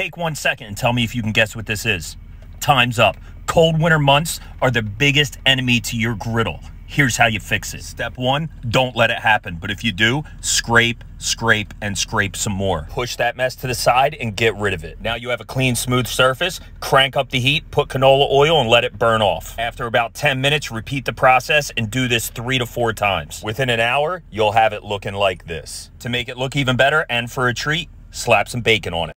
Take one second and tell me if you can guess what this is. Time's up. Cold winter months are the biggest enemy to your griddle. Here's how you fix it. Step one, don't let it happen. But if you do, scrape, scrape, and scrape some more. Push that mess to the side and get rid of it. Now you have a clean, smooth surface. Crank up the heat, put canola oil, and let it burn off. After about 10 minutes, repeat the process and do this three to four times. Within an hour, you'll have it looking like this. To make it look even better and for a treat, slap some bacon on it.